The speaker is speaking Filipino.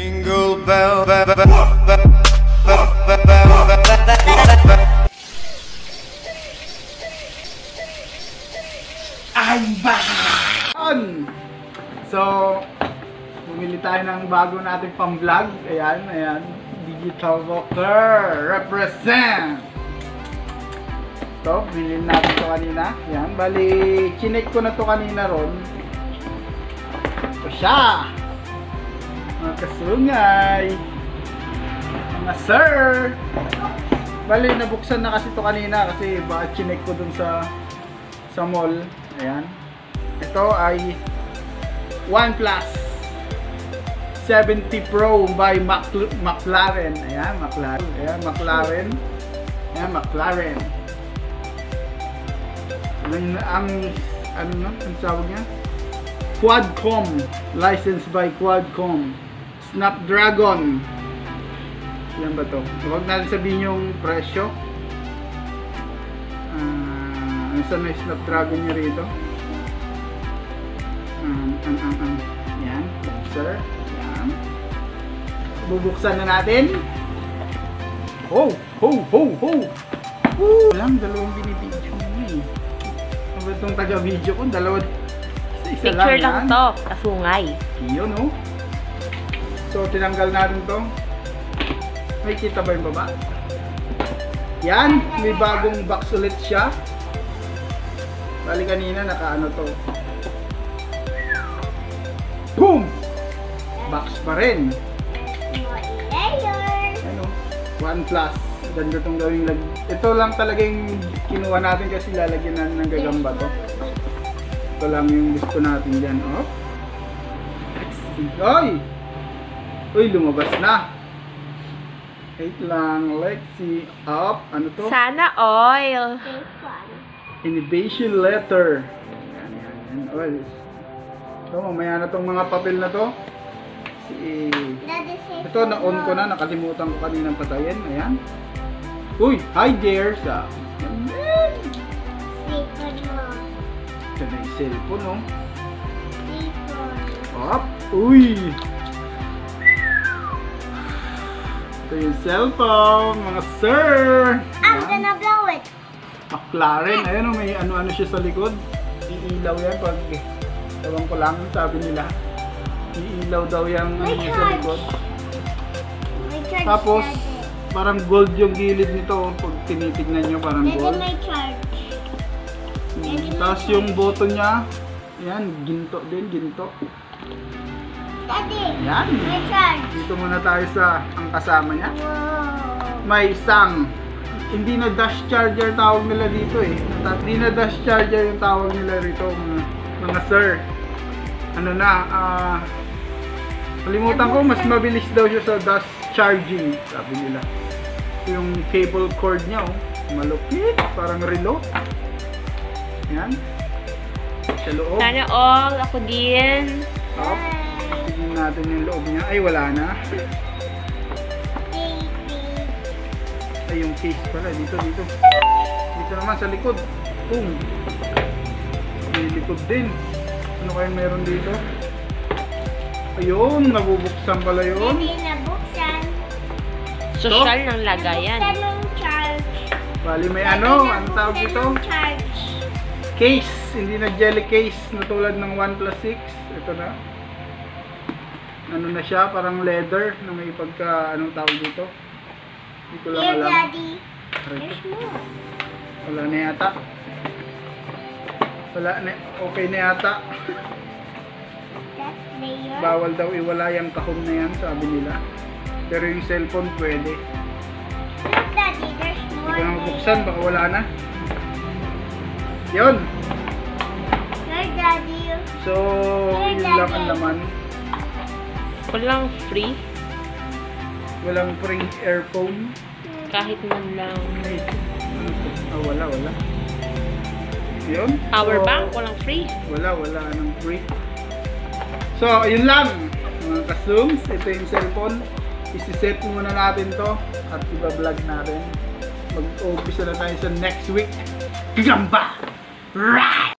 Jingle bell, bell, bell, bell, bell! So, bumili tayo ng bago nating pang-vlog. Ayan, ayan. Digital Walker. Represent! Ito, bilhin natin to kanina. Ayan, bali, chinek ko na to kanina ron. Ito siya! Mga kasungay! Mga sir! Bali, nabuksan na kasi to kanina kasi baka chinek ko dun sa sa mall. Ayan. Ito ay OnePlus 70 Pro by Macl McLaren. Ayan, McLaren. Ayan, McLaren. Ayan, McLaren. Ang, ang ano ang tawag niya? Quadcom. Licensed by Quadcom. Snapdragon. Yan ba to? Huwag natin sabihin yung presyo. Ah, ano sa may Snapdragon niya rito? Um, um, um, um. Yan, sir. Yan. Bubuksan na natin. Ho! Ho! Ho! Ho! Woo! Alam, dalawang binibidyo mo eh. Ano ba itong taga-video ko? Dalawa. Isa, Picture lang yan. to, kasungay. Yun, oh. So, tinanggal natin to. May kita ba yung baba? Yan, may bagong box ulit siya. Bali kanina, nakaano to. Boom! Box pa rin. Ano? OnePlus. Ganda tong gawing lag... Ito lang talaga yung kinuha natin kasi lalagyan na ng gagamba to. Ito lang yung gusto natin dyan. Oh. Ay! Uy, lumabas na. Wait lang. Let's see. Up. Ano to? Sana oil. Innovation letter. Yan, yan, yan. Oy. So, mamaya na tong mga papel na to. Si... Ito, na-on ko na. Nakalimutan ko kaninang patayin. Ayan. Uy! Hi there! Sa... Ito na yung cellphone, oh. Up! Uy! Ito yung cellphone, mga sir! I'm gonna blow it. McLaren, ayun oh, may ano-ano siya sa likod. Iilaw yan pag, ewan ko lang, sabi nila. Iilaw daw yung ano niya sa likod. May charge Tapos, din. parang gold yung gilid nito. oh. Pag tinitignan nyo, parang gold. may charge. Hmm. Tapos yung button niya, yan, ginto din, ginto. Daddy, Yan. may charge. Dito muna tayo sa ang kasama niya. Wow. may isang hindi na dash charger tawag nila dito eh. Hindi na dash charger yung tawag nila rito mga, mga sir. Ano na, ah kalimutan ko mas mabilis daw siya sa dash charging, sabi nila. Yung cable cord niya oh, malupit, parang relo. Yan. Sa loob. Sana all, ako din. Up. Tingnan natin yung loob niya. Ay, wala na. Ay, yung case pala. Dito, dito. Dito naman sa likod. Boom. May likod din. Ano kayang meron dito? Ayun, nabubuksan pala yun. Daddy, nabuksan. Social ng lagayan. Nabuksan ng charge. Bali may ano, ano tawag dito? charge. Case. Hindi na jelly case na tulad ng OnePlus 6. Ito na. Ano na siya, parang leather na may pagka, anong tawag dito? Hindi ko lang Here, alam. Daddy. Aray ko. There's more. Wala na yata. Wala na. Okay na yata. That's layer. Bawal daw iwala yung kahon na yan, sabi nila. Pero yung cellphone pwede. Look, Daddy, there's Hindi ko na mabuksan, baka wala na. Yun. Here, Daddy. So, yun lang ang laman. Walang free. Walang free earphone. Kahit man lang. To? Ah, wala, wala. Yun. Power So, bank, walang free. Wala, wala nang free. So, yun lang. Mga kasooms, ito yung cellphone. Isi-set muna natin to at iba-vlog natin. Mag-umpisa na tayo sa next week. Gamba! Right!